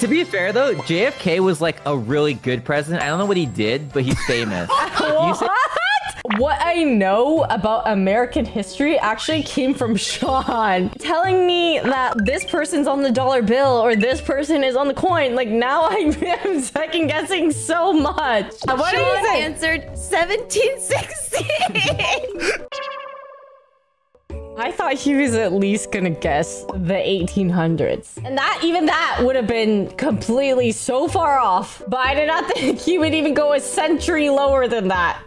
To be fair though, JFK was like a really good president. I don't know what he did, but he's famous. You say- What I know about American history actually came from Sean telling me that this person's on the dollar bill or this person is on the coin. Like now I am second guessing so much. What do you Sean answered 1716. I thought he was at least gonna guess the 1800s. And that, even that would have been completely so far off. But I did not think he would even go a century lower than that.